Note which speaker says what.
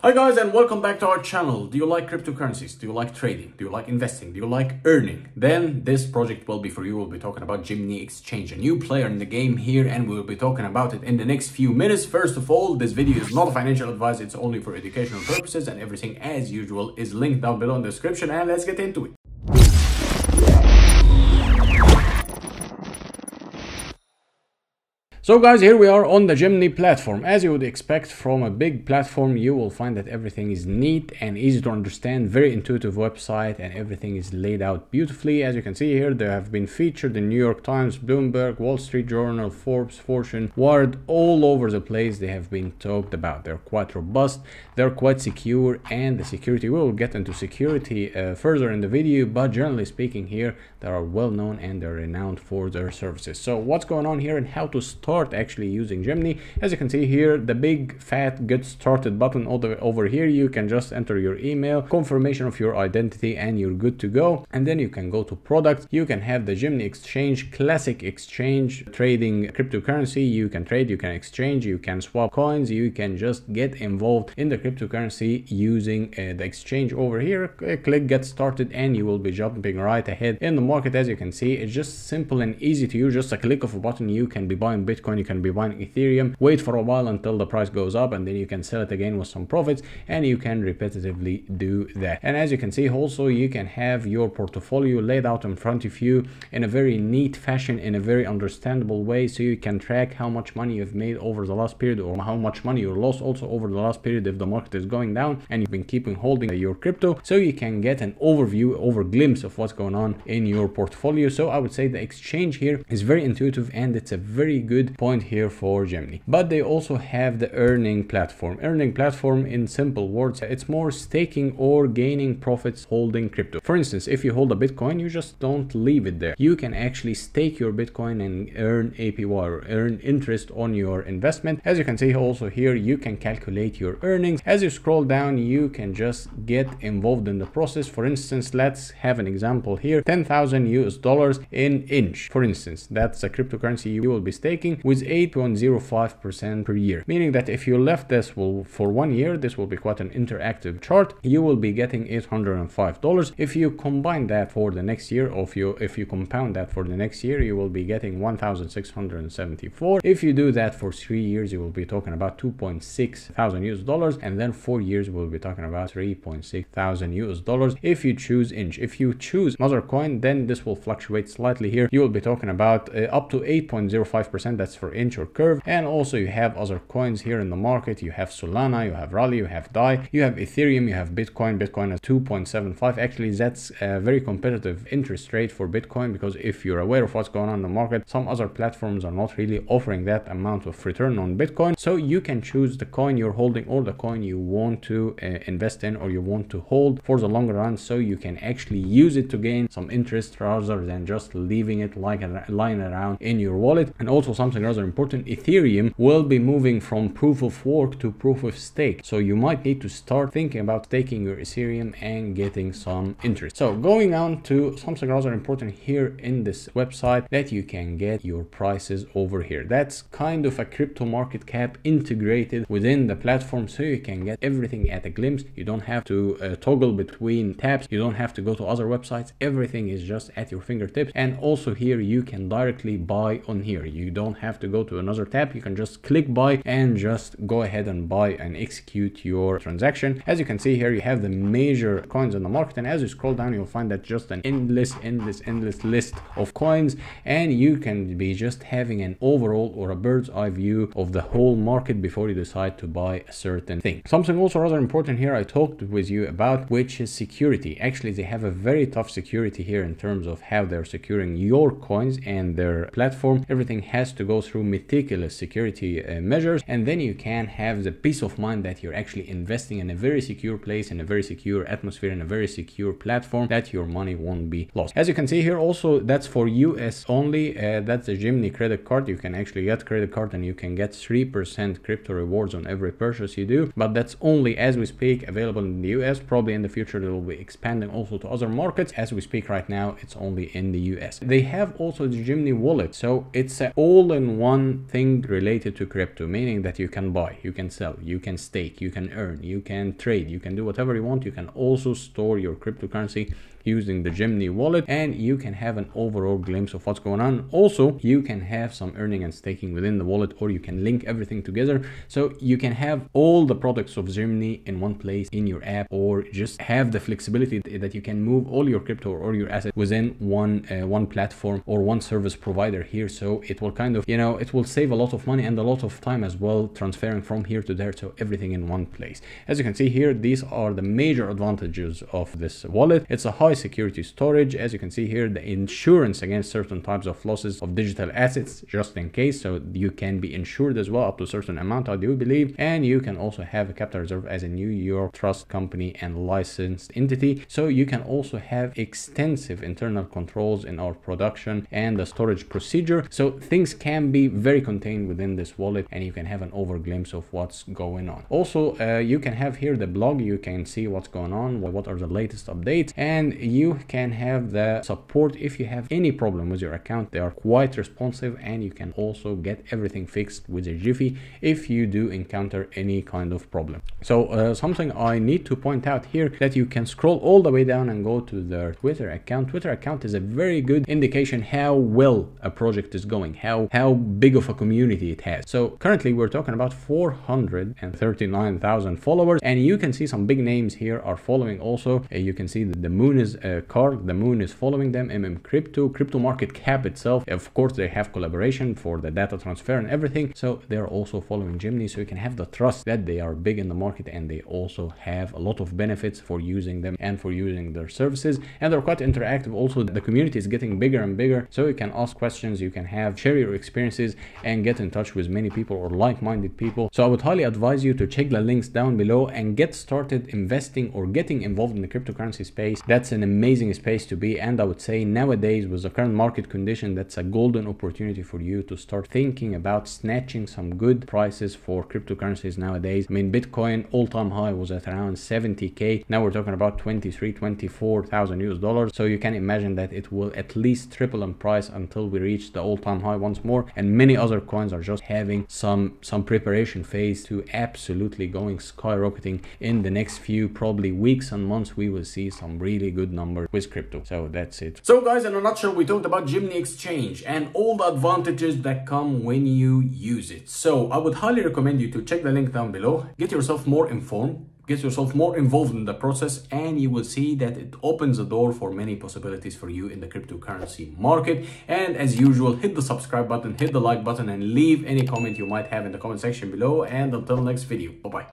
Speaker 1: Hi guys and welcome back to our channel. Do you like cryptocurrencies? Do you like trading? Do you like investing? Do you like earning? Then this project will be for you. We'll be talking about Gemini Exchange, a new player in the game here and we'll be talking about it in the next few minutes. First of all, this video is not financial advice. It's only for educational purposes and everything as usual is linked down below in the description and let's get into it. So guys, here we are on the Gemini platform. As you would expect from a big platform, you will find that everything is neat and easy to understand, very intuitive website and everything is laid out beautifully. As you can see here, they have been featured in New York Times, Bloomberg, Wall Street Journal, Forbes, Fortune, Wired, all over the place they have been talked about. They're quite robust, they're quite secure and the security, we will get into security uh, further in the video, but generally speaking here, they are well known and they're renowned for their services. So what's going on here and how to start start actually using Gemini. As you can see here, the big fat get started button all the way over here, you can just enter your email, confirmation of your identity and you're good to go. And then you can go to products. You can have the Gemini exchange, classic exchange, trading cryptocurrency. You can trade, you can exchange, you can swap coins, you can just get involved in the cryptocurrency using uh, the exchange over here. Click get started and you will be jumping right ahead in the market. As you can see, it's just simple and easy to use. Just a click of a button, you can be buying Bitcoin Bitcoin, you can be buying Ethereum, wait for a while until the price goes up and then you can sell it again with some profits and you can repetitively do that. And as you can see also you can have your portfolio laid out in front of you in a very neat fashion in a very understandable way so you can track how much money you've made over the last period or how much money you lost also over the last period if the market is going down and you've been keeping holding your crypto so you can get an overview over glimpse of what's going on in your portfolio so i would say the exchange here is very intuitive and it's a very good point here for Gemini. But they also have the earning platform. Earning platform in simple words, it's more staking or gaining profits holding crypto. For instance, if you hold a Bitcoin, you just don't leave it there. You can actually stake your Bitcoin and earn APY or earn interest on your investment. As you can see also here, you can calculate your earnings. As you scroll down, you can just get involved in the process. For instance, let's have an example here, 10,000 US dollars in inch. For instance, that's a cryptocurrency you will be staking with 8.05% per year. Meaning that if you left this will, for one year, this will be quite an interactive chart, you will be getting $805. If you combine that for the next year, or if you, if you compound that for the next year, you will be getting 1,674. If you do that for three years, you will be talking about 2.6 thousand US dollars, and then four years, we'll be talking about 3.6 thousand US dollars. If you choose inch, if you choose another coin, then this will fluctuate slightly here. You will be talking about uh, up to 8.05%. That's for inch or curve. And also you have other coins here in the market. You have solana you have rally you have dai you have ethereum you have bitcoin. Bitcoin at 2.75 actually that's a very competitive interest rate for bitcoin because if you're aware of what's going on in the market some other platforms are not really offering that amount of return on bitcoin. So you can choose the coin you're holding or the coin you want to uh, invest in or you want to hold for the longer run. So you can actually use it to gain some interest rather than just leaving it like lying around in your wallet. And also something rather important, Ethereum will be moving from proof of work to proof of stake. So you might need to start thinking about taking your Ethereum and getting some interest. So going on to something rather important here in this website that you can get your prices over here. That's kind of a crypto market cap integrated within the platform so you can get everything at a glimpse. You don't have to uh, toggle between tabs. You don't have to go to other websites. Everything is just at your fingertips. And also here you can directly buy on here. You don't have to go to another tab you can just click buy and just go ahead and buy and execute your transaction. As you can see here you have the major coins on the market and as you scroll down you'll find that just an endless endless endless list of coins and you can be just having an overall or a bird's eye view of the whole market before you decide to buy a certain thing. Something also rather important here i talked with you about which is security. Actually they have a very tough security here in terms of how they're securing your coins and their platform. Everything has to go through meticulous security uh, measures and then you can have the peace of mind that you're actually investing in a very secure place in a very secure atmosphere in a very secure platform that your money won't be lost. As you can see here also that's for us only. Uh, that's the Gemini credit card. You can actually get credit card and you can get 3% crypto rewards on every purchase you do but that's only as we speak available in the US probably in the future they will be expanding also to other markets. As we speak right now it's only in the US they have also the Gemini wallet so it's an all-in one thing related to crypto, meaning that you can buy, you can sell, you can stake, you can earn, you can trade, you can do whatever you want. You can also store your cryptocurrency using the Gemini wallet and you can have an overall glimpse of what's going on. Also, you can have some earning and staking within the wallet or you can link everything together. So you can have all the products of Gemini in one place in your app or just have the flexibility that you can move all your crypto or your assets within one uh, one platform or one service provider here. So it will kind of, you know, it will save a lot of money and a lot of time as well transferring from here to there. So everything in one place. As you can see here, these are the major advantages of this wallet. It's a high security storage. As you can see here, the insurance against certain types of losses of digital assets, just in case. So you can be insured as well up to a certain amount, I do believe. And you can also have a capital reserve as a New York trust company and licensed entity. So you can also have extensive internal controls in our production and the storage procedure. So things can be very contained within this wallet and you can have an over glimpse of what's going on. Also, uh, you can have here the blog. You can see what's going on, what are the latest updates, and you can have the support if you have any problem with your account. They are quite responsive and you can also get everything fixed with a Jiffy if you do encounter any kind of problem. So uh, something I need to point out here that you can scroll all the way down and go to their Twitter account. Twitter account is a very good indication how well a project is going, how, how big of a community it has. So currently we're talking about 439,000 followers and you can see some big names here are following also. Uh, you can see that the moon is uh, car, the moon is following them, MM Crypto, Crypto Market Cap itself. Of course, they have collaboration for the data transfer and everything. So they're also following Gemini. So you can have the trust that they are big in the market and they also have a lot of benefits for using them and for using their services. And they're quite interactive. Also, the community is getting bigger and bigger. So you can ask questions, you can have share your experiences and get in touch with many people or like-minded people. So I would highly advise you to check the links down below and get started investing or getting involved in the cryptocurrency space. That's an amazing space to be. And I would say nowadays with the current market condition, that's a golden opportunity for you to start thinking about snatching some good prices for cryptocurrencies nowadays. I mean, Bitcoin all-time high was at around 70K. Now we're talking about 23, 24,000 US dollars. So you can imagine that it will at least triple in price until we reach the all-time high once more. And many other coins are just having some, some preparation phase to absolutely going skyrocketing in the next few probably weeks and months. We will see some really good numbers with crypto. So that's it. So guys, in a nutshell, we talked about Gemini Exchange and all the advantages that come when you use it. So I would highly recommend you to check the link down below, get yourself more informed, get yourself more involved in the process and you will see that it opens the door for many possibilities for you in the cryptocurrency market. And as usual hit the subscribe button hit the like button and leave any comment you might have in the comment section below. And until next video bye bye